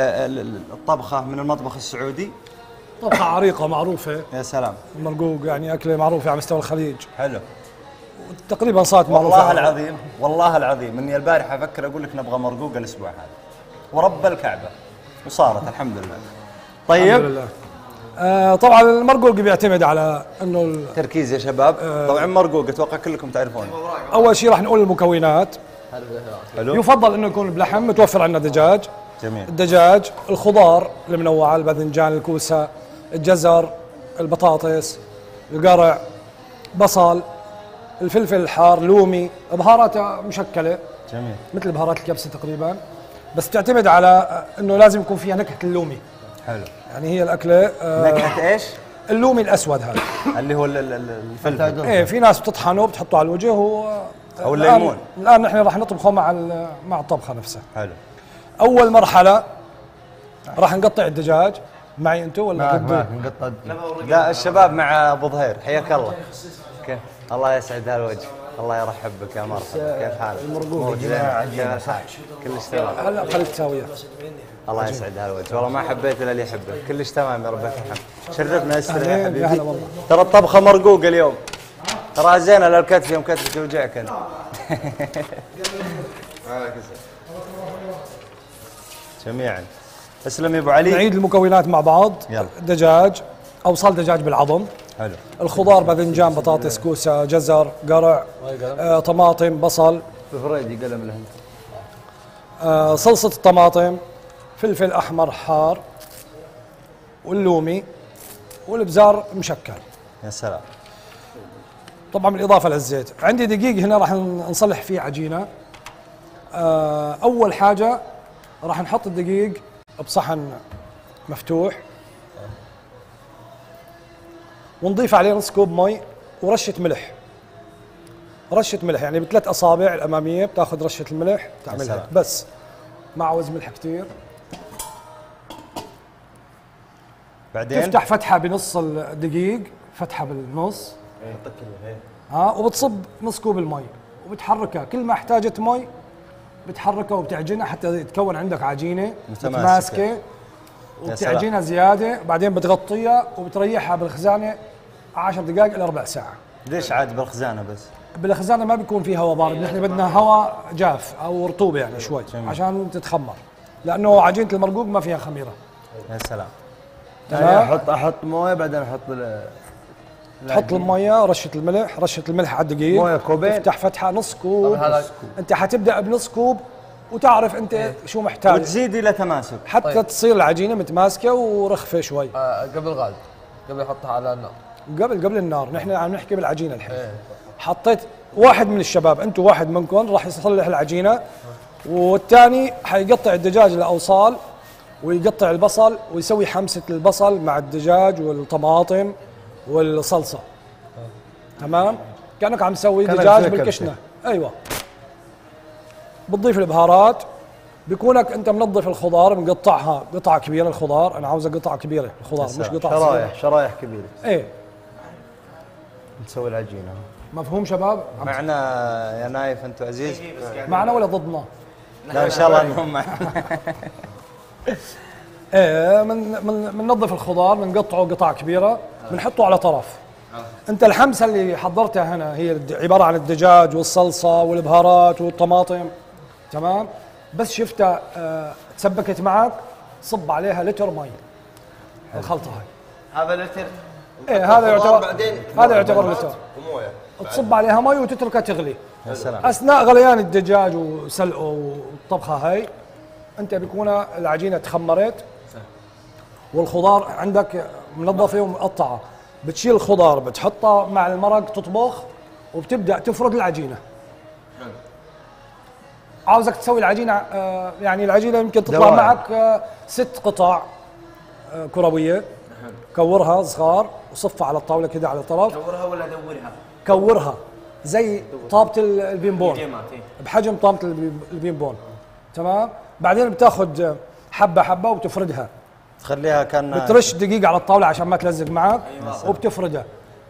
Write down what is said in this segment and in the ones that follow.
آه، ال- الطبخة من المطبخ السعودي. طبخة عريقة معروفة. يا سلام. المرقوق يعني أكلة معروفة على مستوى الخليج. حلو. تقريبا صارت معروفة. والله العظيم والله العظيم إني البارحة أفكر أقول لك نبغى مرقوق الأسبوع هذا. ورب الكعبة. وصارت الحمد لله. الحمد طيب لله. آه طبعا المرقوق بيعتمد على إنه تركيز يا شباب. طبعا مرقوق أتوقع كلكم تعرفونه أول شيء راح نقول المكونات. حلو. يفضل إنه يكون بلحم متوفر عندنا دجاج جميل. الدجاج الخضار المنوعه الباذنجان الكوسة الجزر البطاطس القرع بصل الفلفل الحار لومي بهارات مشكلة. جميل. مثل بهارات الكبسة تقريبا. بس تعتمد على إنه لازم يكون فيها نكهة اللومي. حلو. يعني هي الأكلة آه، نكهة إيش؟ اللومي الأسود هذا. اللي هو ال- ال- ال- الفلفل. إيه في ناس بتطحنه وبتحطه على الوجه و أو الآن- الليمون. الآن نحن راح نطبخه مع ال- مع الطبخة نفسها. حلو. أول مرحلة راح نقطع الدجاج. معي أنتم ولا معك؟ معك نقطع لا الشباب مع أبو ظهير. حياك الله. كيف؟ الله يسعد هالوجه. الله يرحبك يا مرحبا. كيف حالك؟ المرقوق. موجودين؟ كيف الحال؟ كلش تمام؟ هلا خليك تساويها الله يسعد هالوجه. والله ما حبيت إلا اللي يحبه كلش تمام يا رب؟ لك الحمد. شرفنا استريح يا حبيبي. هلا والله. ترى الطبخة مرقوقة اليوم. ترى زينة للكتف يوم كتفك يوجعك أنت. جميعا. اسلم يا أبو علي. نعيد المكونات مع بعض. يلا. دجاج اوصال دجاج بالعظم. حلو. الخضار باذنجان بطاطس كوسة جزر قرع آه، طماطم بصل. فريدي قلم لهم آه، صلصة الطماطم فلفل أحمر حار واللومي والابزار مشكل. يا سلام. طبعا بالإضافة للزيت. عندي دقيق هنا راح نصلح فيه عجينة. آه، أول حاجة راح نحط الدقيق بصحن مفتوح. ونضيف عليه نص كوب مي ورشة ملح. رشة ملح يعني بثلاث أصابع الأمامية بتاخذ رشة الملح تعملها. سلام. بس ما عاوز ملح كثير بعدين؟ تفتح فتحة بنص الدقيق فتحة بالنص. ها وبتصب نص كوب المي وبتحركها. كل ما احتاجت مي بتحركها وبتعجنها حتى يتكون عندك عجينة متماسكة. متماسكه سلام. وبتعجنها زيادة بعدين بتغطيها وبتريحها بالخزانة 10 دقائق إلى ربع ساعة ليش عاد بالخزانة بس بالخزانة ما بيكون في هواء بارد نحن بدنا هواء جاف أو رطوبة يعني شوي جميل. عشان تتخمر لأنه عجينة المرقوق ما فيها خميرة يا سلام يعني. أحط أحط موية بعدين أحط تحط المية رشة الملح رشة الملح على الدقيق. موية كوبين. تفتح فتحة نص كوب. انت حتبدأ بنص كوب وتعرف انت شو محتاج. وتزيد إلى تماسك. حتى طيب. تصير العجينة متماسكة ورخفة شوي. آه، قبل غاز قبل احطها على النار. قبل قبل النار. نحن عم نحكي بالعجينة الحين. إيه. حطيت واحد من الشباب أنتم واحد منكم راح يصلح العجينة. والثاني حيقطع الدجاج لأوصال ويقطع البصل ويسوي حمسة البصل مع الدجاج والطماطم. والصلصة. تمام؟ كأنك عم تسوي دجاج زي بالكشنة. أيوه. بتضيف البهارات. بيكونك أنت منظف الخضار مقطعها قطعة كبيرة الخضار. أنا عاوزة قطعة كبيرة الخضار مش. قطع صغيرة شرايح شرايح كبيرة. إيه. نسوي العجينه مفهوم شباب؟ معنا يا نايف انت عزيز. معنا ولا ضدنا؟ لا إن شاء الله. انهم معنا إيه من من بننظف الخضار بنقطعه قطع كبيرة بنحطه على طرف. أنت الحمسه اللي حضرتها هنا هي عبارة عن الدجاج والصلصة والبهارات والطماطم. تمام؟ بس شفتها آه تسبكت معك صب عليها لتر مي الخلطة هاي. هذا لتر. إيه هذا يعتبر بعدين هذا يعتبر لتر. وموية. تصب عليها مي وتتركها تغلي. يا سلام. أثناء غليان الدجاج وسلقه والطبخه هاي أنت بيكون العجينة تخمرت والخضار عندك منظفة ومقطعة. بتشيل الخضار بتحطها مع المرق تطبخ وبتبدأ تفرد العجينة. عاوزك تسوي العجينة آه، يعني العجينة يمكن تطلع دوائر. معك آه، ست قطع آه، كروية. كورها صغار وصفها على الطاولة كده على طرف دورها ولا دورها؟ كورها زي طابة ال- البينبون. بحجم طابة البي- البينبون. تمام؟ بعدين بتاخذ حبة حبة وبتفردها تخليها كان بترش دقيقة على الطاولة عشان ما تلزق معك وبتفردها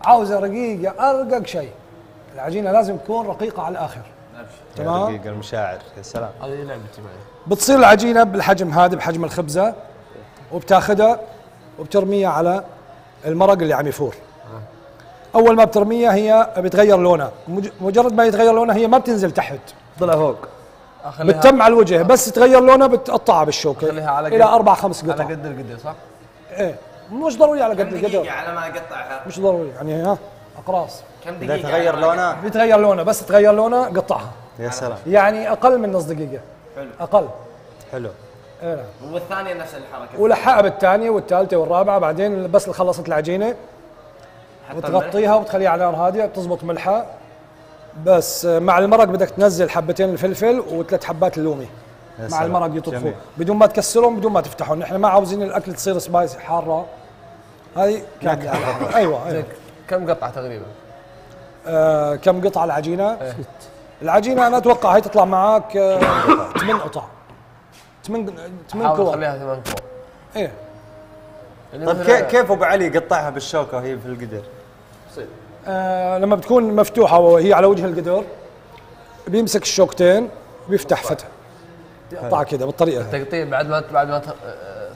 عاوزه رقيقه أرقق شيء. العجينة لازم تكون رقيقة على الآخر. تمام؟ رقيق المشاعر. يا سلام. هذه لعبتي معي بتصير العجينة بالحجم هذا بحجم الخبزة وبتاخذها وبترميها على المرق اللي عم يفور. أول ما بترميها هي بتغير لونها. مج- مجرد ما يتغير لونها هي ما بتنزل تحت. طلع فوق. بتتم على الوجه بس تغير لونها بتقطعها بالشوكة. خليها على إلى قد- أربع خمس على قطع. قد القدر صح؟ إيه. مش ضروري على قد القدر. على ما اقطعها مش ضروري. يعني ها أقراص. كم إذا دقيقة؟ تغير على ما لونه بتغير لونها بس تغير لونها قطعها. يا سلام. يعني أقل من نص دقيقة. أقل. حلو. إيه. نعم. والثانية نفس الحركة. ولحقها بالثانيه والثالثة والرابعة بعدين بس اللي خلصت العجينة. بتغطيها وبتخليها على نار هادية بتزبط ملحها. بس آه، مع المرق بدك تنزل حبتين الفلفل وثلاث حبات اللومي مع. المرق يطبخوا جميل. بدون ما تكسرهم بدون ما تفتحهم. نحن ما عاوزين الأكل تصير سبايسي حارة. هاي كان أيوه أيوه. كم قطعة تقريبا؟ آه كم قطعة العجينة؟ العجينة أنا أتوقع هي تطلع معك آه ثمان قطع. ثمان ثمان حاول كور تخليها ثمان كور إيه. يعني طيب كيف كيف أبو علي يقطعها بالشوكة وهي في القدر؟ آه لما بتكون مفتوحة وهي على وجه القدر بيمسك الشوكتين بيفتح فتح. يقطع كده بالطريقة هاي. تقطيع بعد ما بعد ما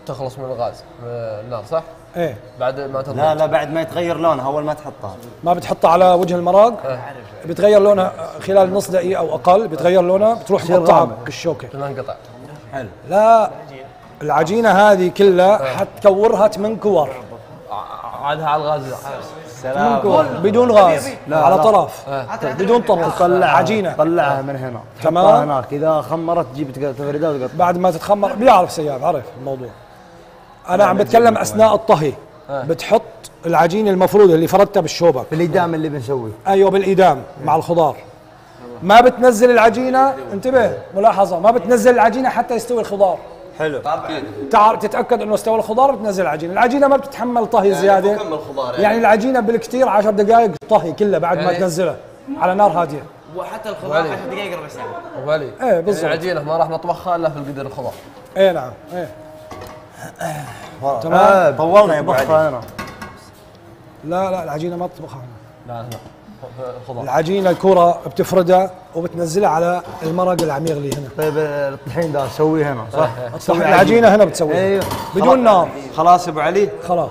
تخلص من الغاز من النار صح؟ إيه. بعد ما تضبط لا لا بعد ما يتغير لونها أول ما تحطها. ما بتحطها على وجه المرق بتغير لونها خلال نص دقيقة أو أقل بتغير لونها بتروح مقطعها بالشوكة. ثمان قطع حلو. لا العجينة هذه كلها حتكورها ثمان كور. عادها على الغاز. سلام. بدون غاز. على طرف. بدون طبخ عجينة. طلعها من هنا. تمام. هناك. إذا خمرت تجيب تفردها وتقطع. بعد ما تتخمر بيعرف سياف عرف الموضوع. أنا عم بتكلم أثناء الطهي. بتحط العجينة المفروضة اللي فردتها بالشوبك في الإدام اللي بنسويه. أيوه بالايدام مع الخضار. ما بتنزل العجينة. انتبه ملاحظة. ما بتنزل العجينة حتى يستوي الخضار. حلو. تعال تتأكد إنه استوى الخضار بتنزل العجينه العجينة ما بتتحمل طهي زيادة. كمل خضار يعني, يعني العجينة بالكثير 10 دقائق طهي كلها بعد ما يعني- تنزلها على نار هادية. وحتى الخضار 10 دقائق ربع ساعة. ابو علي إيه، بالضبط. العجينة ما راح نطبخها إلا في القدر الخضار. إيه نعم. إيه. تمام. طولنا يا أبو علي. لا لا العجينة ما تطبخها لا لا. الخضار العجينة الكره بتفردها وبتنزلها على المرق اللي عم يغلي هنا. طيب الطحين ده اسويه هنا صح؟ الطحين- العجينة هنا بتسويها. أيوه. بدون نار. خلاص يا أبو علي. خلاص.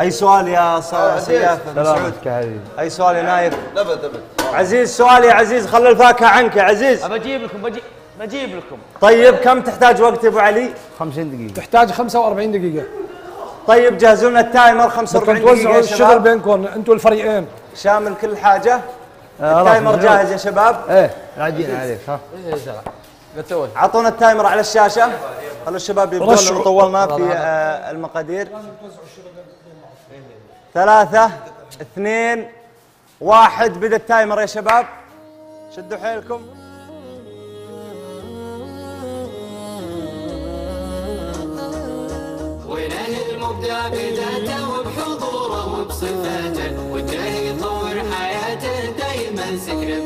أي سؤال يا ص- سياف بن سعود سلامتك يا حبيبي. أي سؤال يا نايف؟ ابد ابد عزيز سؤال يا عزيز خلي الفاكهة عنك يا عزيز. بجيب لكم بجيب بجيب لكم. طيب كم تحتاج وقت يا أبو علي؟ 50 دقيقة. تحتاج 45 دقيقة. طيب جهزوا لنا ال timer 45 بدكم دقيقة توزعوا الشغل بينكم أنتم الفريقين. شامل كل حاجة؟ آه، ال timer. جاهز يا شباب؟ إيه العجينة عليك ها. إيه قد سويت اعطونا ال timer على الشاشة. خلوا الشباب يبدون طولنا في آه، المقادير. ثلاثة اثنين واحد. بدأ ال timer يا شباب. شدوا حيلكم. ونهي المبدع بذاته وبحضوره. والجاهل يطور حياته دايما سكر